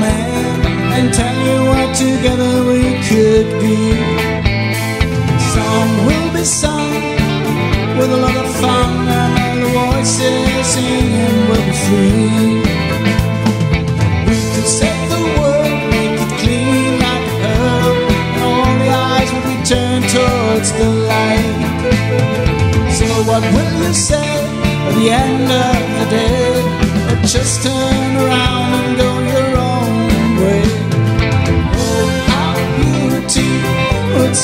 man and tell you what together we could be. Song will be sung with a lot of fun and all the voices singing will be free. We could set the world, make it clean like a herb, and all the eyes will be turned towards the light. So what will you say at the end of the day? Or just turn around.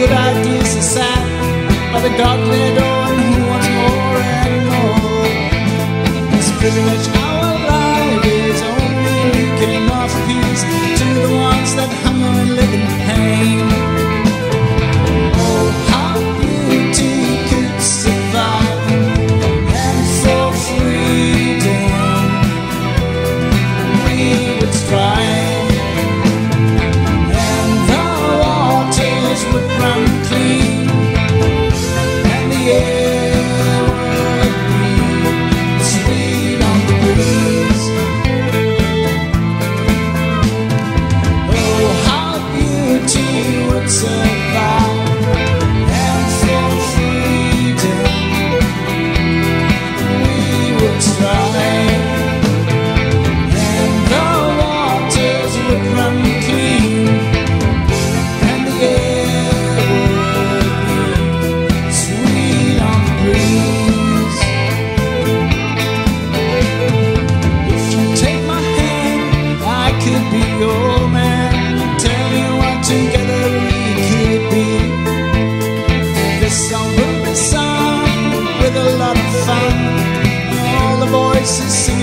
good ideas are sat by the dark-led on who wants more and more. It's privilege our life is only you off peace to the ones that hunger and live in pain. Oh, how beauty could survive and for freedom we would strive. se.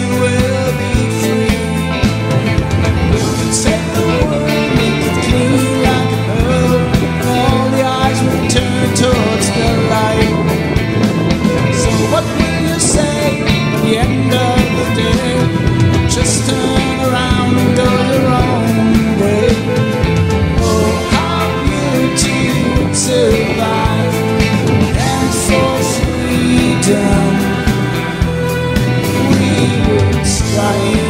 sair.